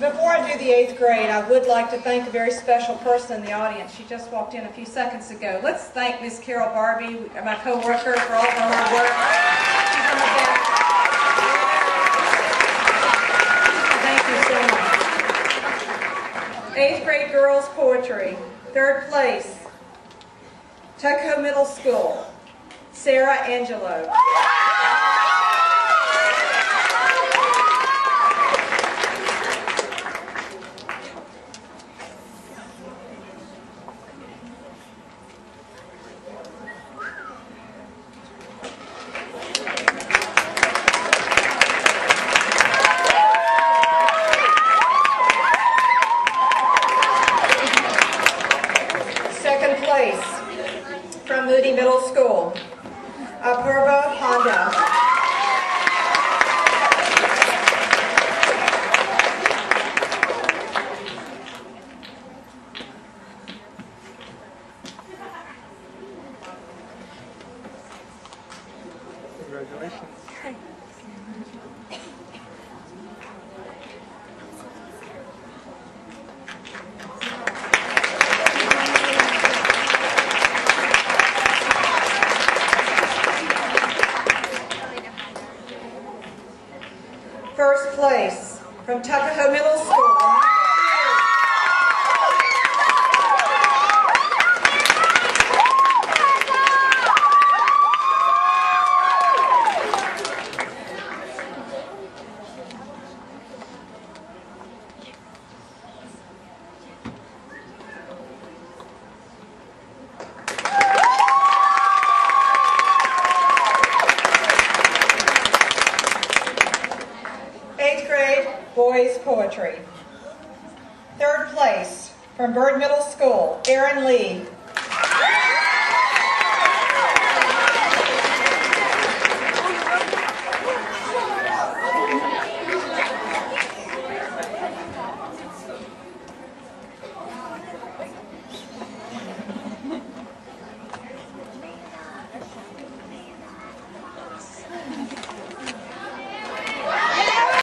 Before I do the eighth grade, I would like to thank a very special person in the audience. She just walked in a few seconds ago. Let's thank Miss Carol Barbie, my co-worker, for all of her hard work. She's on the. Thank you so much. Eighth grade girls poetry. Third place, Tuckahoe Middle School, Sarah Angelo. Second from Moody Middle School, Apurva Honda. Congratulations. First place, from Tuckahoe Middle School. Eighth poetry. Third place, from Byrd Middle School, Aaron Lee.